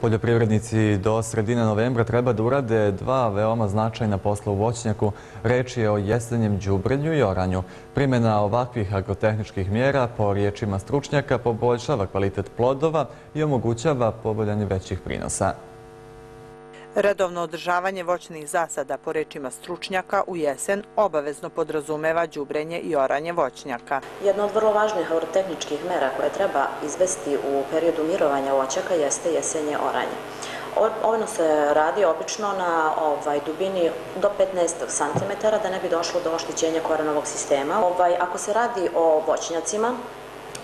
Poljoprivrednici do sredine novembra treba da urade dva veoma značajna posla u voćnjaku. Reč je o jesenjem džubrenju i oranju. Primjena ovakvih agrotehničkih mjera po riječima stručnjaka poboljšava kvalitet plodova i omogućava poboljanje većih prinosa. Redovno održavanje voćnih zasada po rečima stručnjaka u jesen obavezno podrazumeva džubrenje i oranje voćnjaka. Jedna od vrlo važnih agrotehničkih mera koje treba izvesti u periodu mirovanja voćaka jeste jesenje oranje. Ono se radi obično na ovaj, dubini do 15 cm da ne bi došlo do oštićenja korenovog sistema. Ovaj, ako se radi o voćnjacima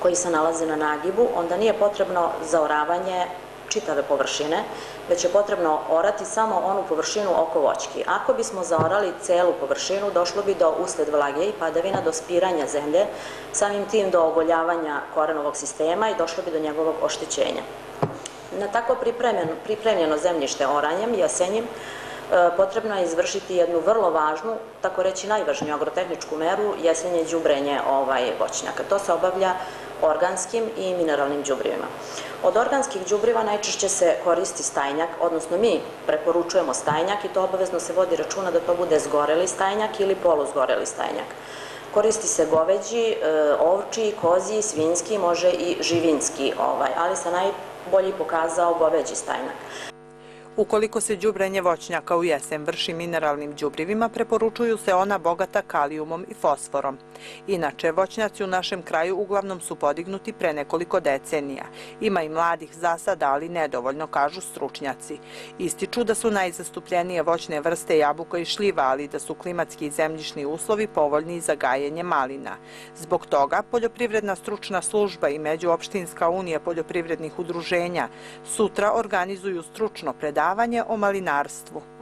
koji se nalaze na nagibu, onda nije potrebno zaoravanje čitave površine, već je potrebno orati samo onu površinu oko voćki. Ako bismo zaorali celu površinu, došlo bi do usled vlage i padavina, do spiranja zemlje, samim tim do ogoljavanja korenovog sistema i došlo bi do njegovog oštećenja. Na tako pripremljeno zemljište oranjem, jesenjim, e, potrebno je izvršiti jednu vrlo važnu, tako reći najvažniju agrotehničku meru, jesenje džubrenje ovaj voćnjaka. To se obavlja organskim i mineralnim džubrivima. Od organskih džubriva najčešće se koristi stajnjak, odnosno mi preporučujemo stajnjak i to obavezno se vodi računa da to bude zgoreli stajnjak ili poluzgoreli stajnjak. Koristi se goveđi, e, ovči, kozi, svinski, može i živinski, ovaj, ali se najbolji pokazao goveđi stajnjak. Ukoliko se džubrenje voćnjaka u jesen vrši mineralnim džubrivima, preporučuju se ona bogata kalijumom i fosforom. Inače, voćnjaci u našem kraju uglavnom su podignuti pre nekoliko decenija. Ima i mladih zasada, ali nedovoljno, kažu stručnjaci. Ističu da su najzastupljenije voćne vrste jabuka i šljiva, ali da su klimatski i zemljišni uslovi povoljni za gajenje malina. Zbog toga, Poljoprivredna stručna služba i Međuopštinska unija poljoprivrednih udruženja sutra organizuju stručno predavanje o malinarstvu.